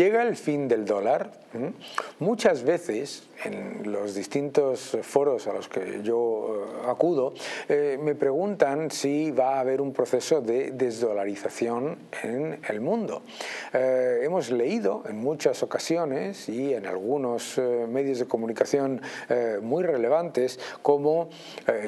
Llega el fin del dólar. Muchas veces en los distintos foros a los que yo eh, acudo eh, me preguntan si va a haber un proceso de desdolarización en el mundo. Eh, hemos leído en muchas ocasiones y en algunos medios de comunicación muy relevantes cómo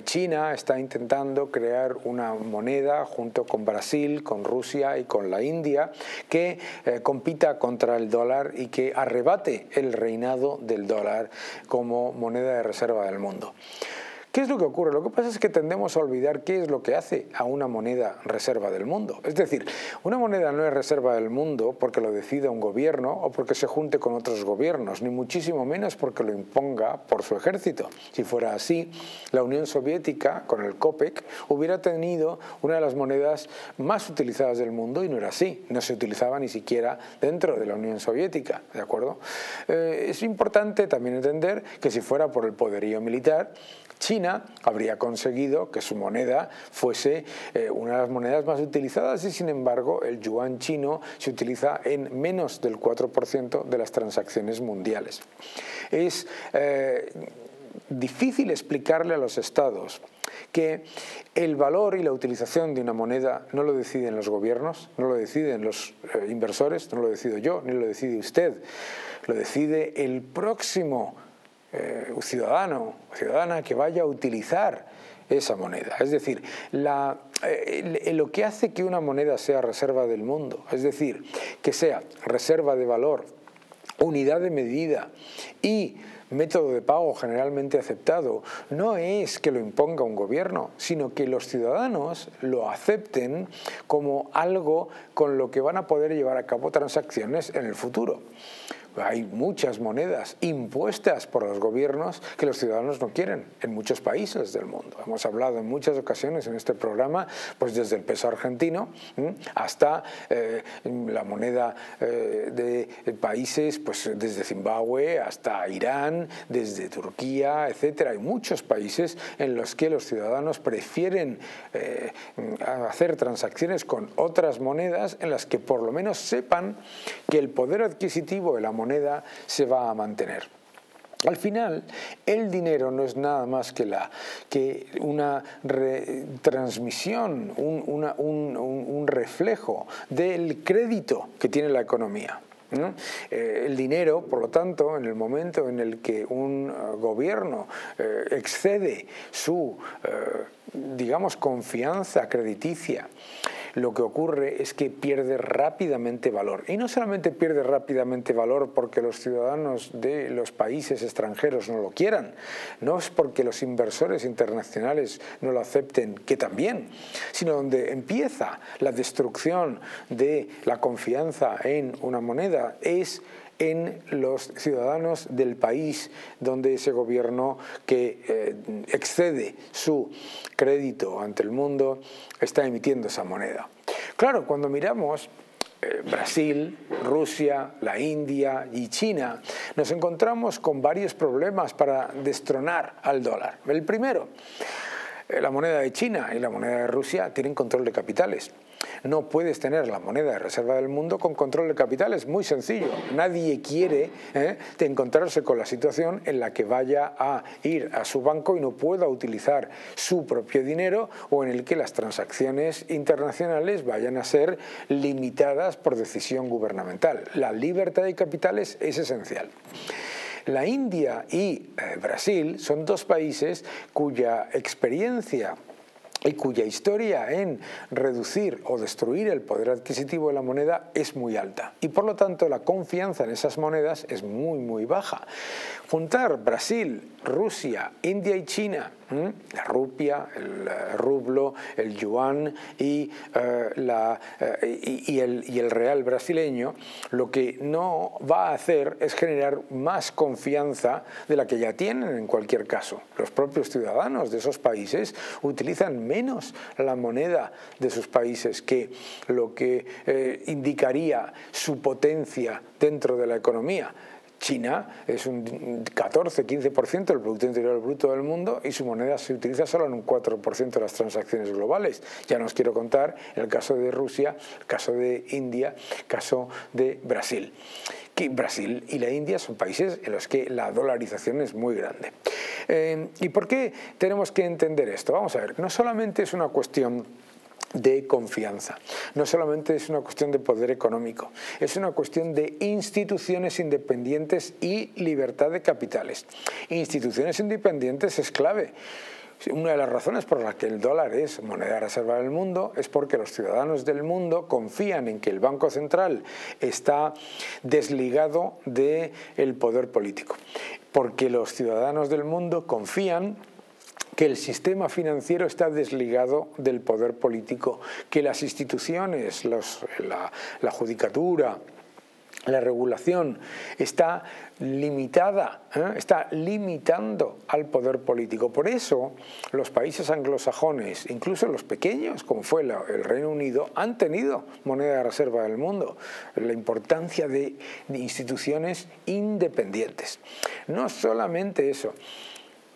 China está intentando crear una moneda junto con Brasil, con Rusia y con la India que compita contra el dólar y que arrebate el reinado del dólar como moneda de reserva del mundo. ¿Qué es lo que ocurre? Lo que pasa es que tendemos a olvidar qué es lo que hace a una moneda reserva del mundo. Es decir, una moneda no es reserva del mundo porque lo decida un gobierno o porque se junte con otros gobiernos, ni muchísimo menos porque lo imponga por su ejército. Si fuera así, la Unión Soviética, con el COPEC, hubiera tenido una de las monedas más utilizadas del mundo y no era así. No se utilizaba ni siquiera dentro de la Unión Soviética, ¿de acuerdo? Eh, es importante también entender que si fuera por el poderío militar, China habría conseguido que su moneda fuese eh, una de las monedas más utilizadas y sin embargo el yuan chino se utiliza en menos del 4% de las transacciones mundiales. Es eh, difícil explicarle a los estados que el valor y la utilización de una moneda no lo deciden los gobiernos, no lo deciden los eh, inversores, no lo decido yo, ni lo decide usted, lo decide el próximo eh, ciudadano o ciudadana que vaya a utilizar esa moneda. Es decir, eh, lo que hace que una moneda sea reserva del mundo, es decir, que sea reserva de valor, unidad de medida y método de pago generalmente aceptado, no es que lo imponga un gobierno, sino que los ciudadanos lo acepten como algo con lo que van a poder llevar a cabo transacciones en el futuro hay muchas monedas impuestas por los gobiernos que los ciudadanos no quieren en muchos países del mundo. Hemos hablado en muchas ocasiones en este programa, pues desde el peso argentino hasta eh, la moneda eh, de países, pues desde Zimbabue hasta Irán, desde Turquía, etcétera. Hay muchos países en los que los ciudadanos prefieren eh, hacer transacciones con otras monedas en las que por lo menos sepan que el poder adquisitivo de la moneda moneda se va a mantener. Al final, el dinero no es nada más que, la, que una transmisión, un, reflejo del crédito que tiene la economía. Eh, el dinero, por lo tanto, en el momento en el que un eh, gobierno eh, excede su, digamos, confianza crediticia, lo que ocurre es que pierde rápidamente valor. Y no solamente pierde rápidamente valor porque los ciudadanos de los países extranjeros no lo quieran, no es porque los inversores internacionales no lo acepten, que también, sino donde empieza la destrucción de la confianza en una moneda es en los ciudadanos del país donde ese gobierno que eh, excede su crédito ante el mundo está emitiendo esa moneda. Claro, cuando miramos eh, Brasil, Rusia, la India y China, nos encontramos con varios problemas para destronar al dólar. El primero, eh, la moneda de China y la moneda de Rusia tienen control de capitales. No puedes tener la moneda de reserva del mundo con control de capitales, muy sencillo. Nadie quiere ¿eh? encontrarse con la situación en la que vaya a ir a su banco y no pueda utilizar su propio dinero o en el que las transacciones internacionales vayan a ser limitadas por decisión gubernamental. La libertad de capitales es esencial. La India y eh, Brasil son dos países cuya experiencia y cuya historia en reducir o destruir el poder adquisitivo de la moneda es muy alta y por lo tanto la confianza en esas monedas es muy muy baja. Juntar Brasil, Rusia, India y China la rupia, el eh, rublo, el yuan y, eh, la, eh, y, el, y el real brasileño, lo que no va a hacer es generar más confianza de la que ya tienen en cualquier caso. Los propios ciudadanos de esos países utilizan menos la moneda de sus países que lo que indicaría su potencia dentro de la economía China es un 14-15% del Producto Interior Bruto del mundo y su moneda se utiliza solo en un 4% de las transacciones globales. Ya no os quiero contar el caso de Rusia, el caso de India, el caso de Brasil. Brasil y la India son países en los que la dolarización es muy grande. Eh, ¿Y por qué tenemos que entender esto? Vamos a ver, no solamente es una cuestión de confianza. No solamente es una cuestión de poder económico, es una cuestión de instituciones independientes y libertad de capitales. Instituciones independientes es clave. Una de las razones por las que el dólar es moneda de reserva del mundo es porque los ciudadanos del mundo confían en que el Banco Central está desligado del poder político. Porque los ciudadanos del mundo confían que el sistema financiero está desligado del poder político, que las instituciones, la, judicatura, la regulación está limitada, ¿eh? está limitando al poder político. Por eso los países anglosajones, incluso los pequeños, como fue el Reino Unido, han tenido moneda de reserva del mundo. La importancia de instituciones independientes. No solamente eso,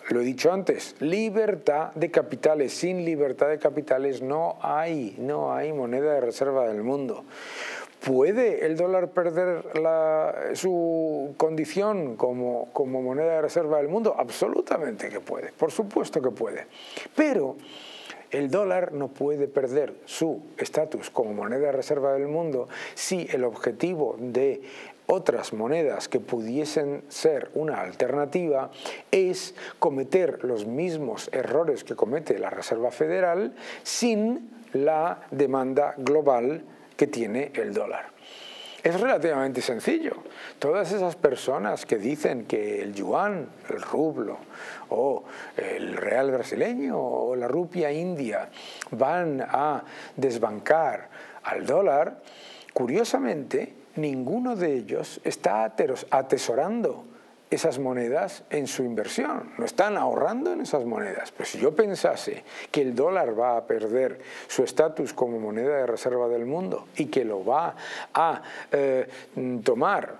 lo he dicho antes, libertad de capitales. Sin libertad de capitales no hay, no hay moneda de reserva del mundo. ¿Puede el dólar perder su condición como, como moneda de reserva del mundo? Absolutamente que puede, por supuesto que puede. Pero el dólar no puede perder su estatus como moneda de reserva del mundo si el objetivo de otras monedas que pudiesen ser una alternativa es cometer los mismos errores que comete la Reserva Federal sin la demanda global que tiene el dólar. Es relativamente sencillo. Todas esas personas que dicen que el yuan, el rublo, o el real brasileño, o la rupia india van a desbancar al dólar, curiosamente ninguno de ellos está atesorando esas monedas en su inversión, no están ahorrando en esas monedas. Pues si yo pensase que el dólar va a perder su estatus como moneda de reserva del mundo y que lo va a eh, tomar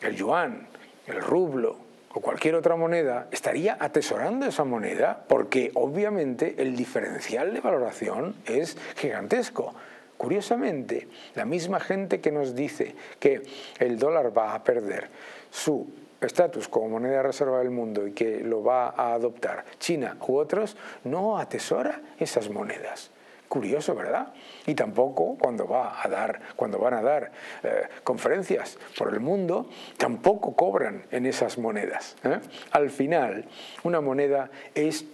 el yuan, el rublo o cualquier otra moneda, estaría atesorando esa moneda porque obviamente el diferencial de valoración es gigantesco. Curiosamente, la misma gente que nos dice que el dólar va a perder su estatus como moneda reserva del mundo y que lo va a adoptar China u otros, no atesora esas monedas. Curioso, ¿verdad? Y tampoco cuando, va a dar, cuando van a dar eh, conferencias por el mundo, tampoco cobran en esas monedas. ¿eh? Al final, una moneda es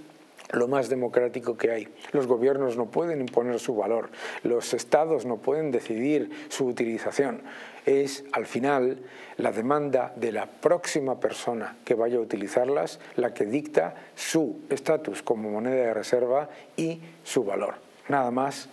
lo más democrático que hay. Los gobiernos no pueden imponer su valor, los estados no pueden decidir su utilización. Es al final la demanda de la próxima persona que vaya a utilizarlas la que dicta su estatus como moneda de reserva y su valor. Nada más